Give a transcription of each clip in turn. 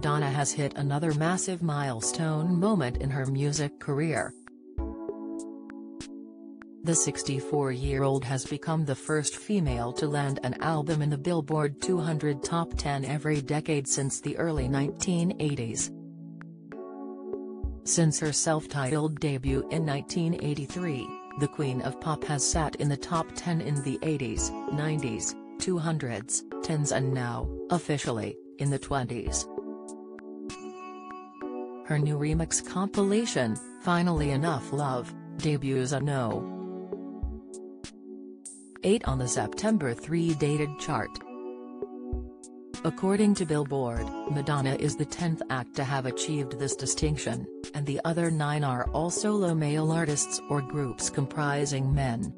Madonna has hit another massive milestone moment in her music career. The 64-year-old has become the first female to land an album in the Billboard 200 Top 10 every decade since the early 1980s. Since her self-titled debut in 1983, the Queen of Pop has sat in the top 10 in the 80s, 90s, 200s, 10s and now, officially, in the 20s. Her new remix compilation, Finally Enough Love, debuts a no. 8 on the September 3 dated chart. According to Billboard, Madonna is the 10th act to have achieved this distinction, and the other nine are all solo male artists or groups comprising men.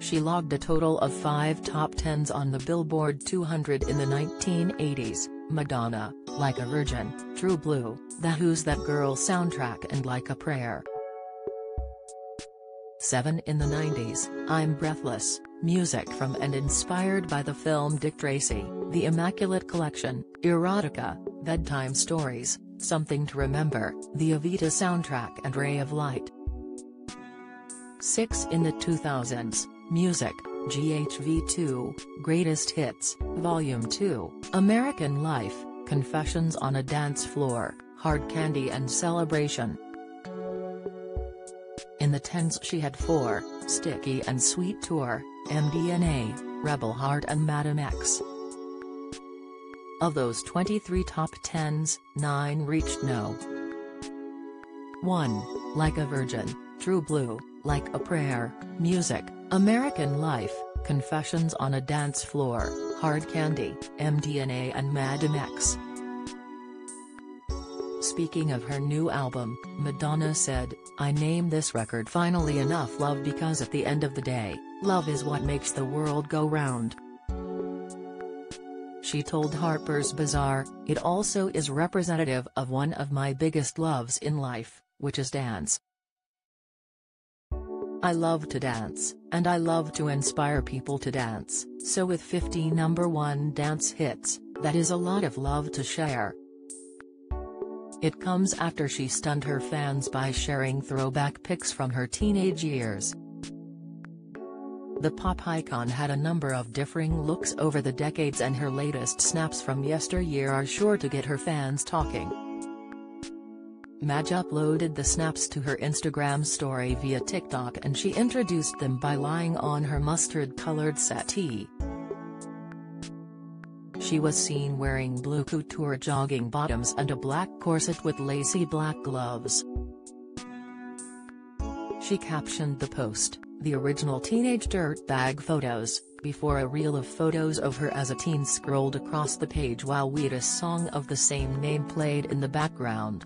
She logged a total of five top tens on the Billboard 200 in the 1980s, Madonna, Like a Virgin, True Blue, The Who's That Girl soundtrack and Like a Prayer. 7 in the 90s, I'm Breathless, music from and inspired by the film Dick Tracy, The Immaculate Collection, Erotica, Bedtime Stories, Something to Remember, The Evita soundtrack and Ray of Light. 6 in the 2000s, Music, GHV2, Greatest Hits, Volume 2, American Life, Confessions on a Dance Floor, Hard Candy and Celebration. In the tens she had four, Sticky and Sweet Tour, MDNA, Rebel Heart and Madame X. Of those 23 top tens, 9 reached no. 1. Like a Virgin, True Blue, Like a Prayer, Music, American Life, Confessions on a Dance Floor, Hard Candy, MDNA and Madame X. Speaking of her new album, Madonna said, I name this record Finally Enough Love because at the end of the day, love is what makes the world go round. She told Harper's Bazaar, it also is representative of one of my biggest loves in life, which is dance. I love to dance, and I love to inspire people to dance, so with 50 number one dance hits, that is a lot of love to share. It comes after she stunned her fans by sharing throwback pics from her teenage years. The pop icon had a number of differing looks over the decades and her latest snaps from yesteryear are sure to get her fans talking. Madge uploaded the snaps to her Instagram story via TikTok and she introduced them by lying on her mustard-colored settee. She was seen wearing blue couture jogging bottoms and a black corset with lacy black gloves. She captioned the post, the original teenage dirtbag photos, before a reel of photos of her as a teen scrolled across the page while Wheatus song of the same name played in the background.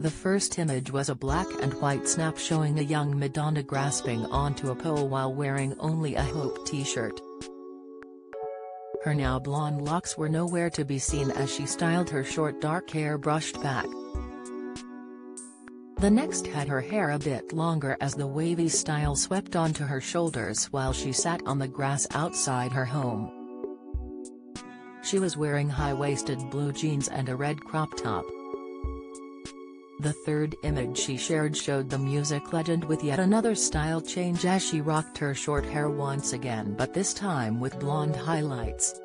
The first image was a black and white snap showing a young Madonna grasping onto a pole while wearing only a Hope t-shirt. Her now blonde locks were nowhere to be seen as she styled her short dark hair brushed back. The next had her hair a bit longer as the wavy style swept onto her shoulders while she sat on the grass outside her home. She was wearing high-waisted blue jeans and a red crop top. The third image she shared showed the music legend with yet another style change as she rocked her short hair once again but this time with blonde highlights.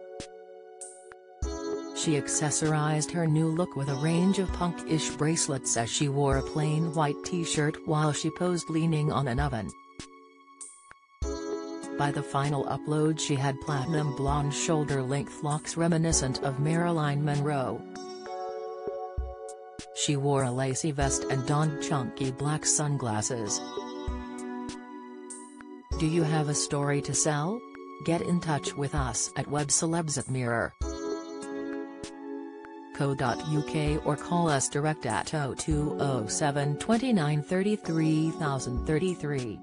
She accessorized her new look with a range of punk-ish bracelets as she wore a plain white t-shirt while she posed leaning on an oven. By the final upload she had platinum blonde shoulder-length locks reminiscent of Marilyn Monroe. She wore a lacy vest and donned chunky black sunglasses. Do you have a story to sell? Get in touch with us at webcelebs at Mirror. Co.uk or call us direct at 0207 29 33 033.